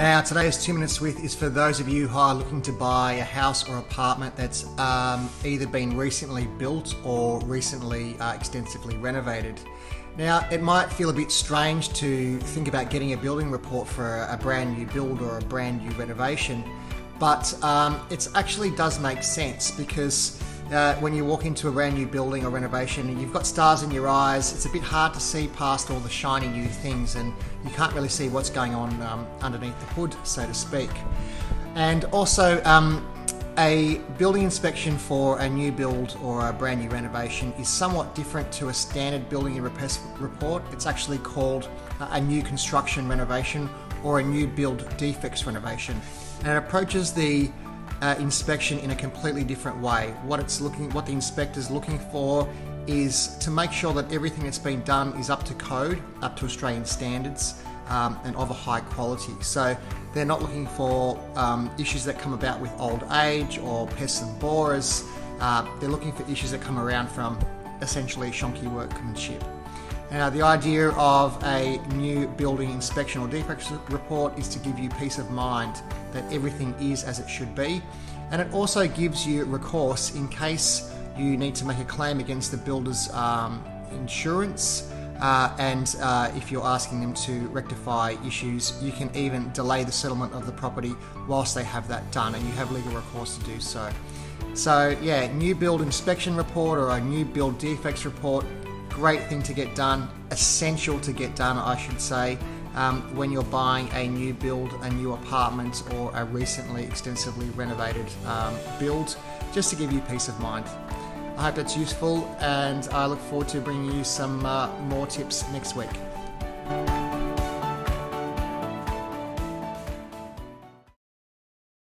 Now, today's two minutes with is for those of you who are looking to buy a house or apartment that's um, either been recently built or recently uh, extensively renovated. Now, it might feel a bit strange to think about getting a building report for a brand new build or a brand new renovation, but um, it actually does make sense because uh, when you walk into a brand new building or renovation, and you've got stars in your eyes. It's a bit hard to see past all the shiny new things, and you can't really see what's going on um, underneath the hood, so to speak. And also, um, a building inspection for a new build or a brand new renovation is somewhat different to a standard building report. It's actually called a new construction renovation or a new build defects renovation, and it approaches the uh, inspection in a completely different way. What it's looking, what the inspector's looking for is to make sure that everything that's been done is up to code, up to Australian standards, um, and of a high quality. So they're not looking for um, issues that come about with old age or pests and borers. Uh, they're looking for issues that come around from essentially shonky workmanship. Now, the idea of a new building inspection or defect report is to give you peace of mind that everything is as it should be, and it also gives you recourse in case you need to make a claim against the builder's um, insurance. Uh, and uh, if you're asking them to rectify issues, you can even delay the settlement of the property whilst they have that done, and you have legal recourse to do so. So, yeah, new build inspection report or a new build defects report great thing to get done, essential to get done, I should say, um, when you're buying a new build, a new apartment, or a recently extensively renovated um, build, just to give you peace of mind. I hope that's useful, and I look forward to bringing you some uh, more tips next week.